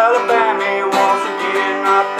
Alabama once again. I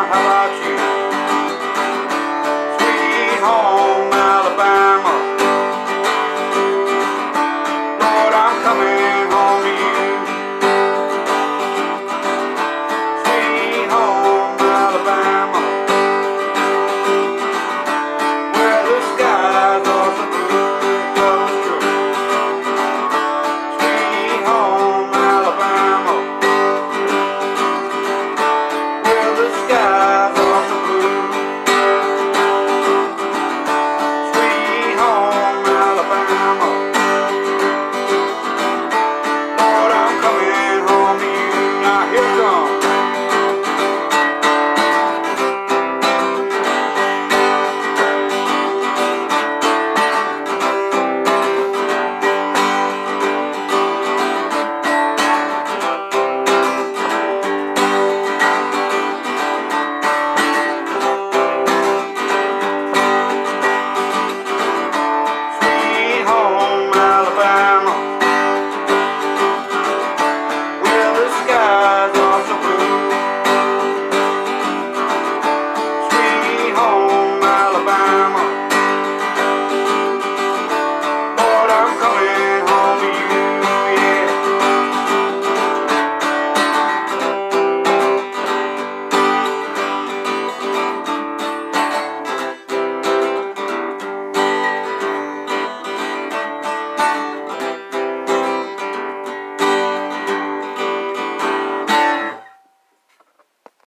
Mahalo.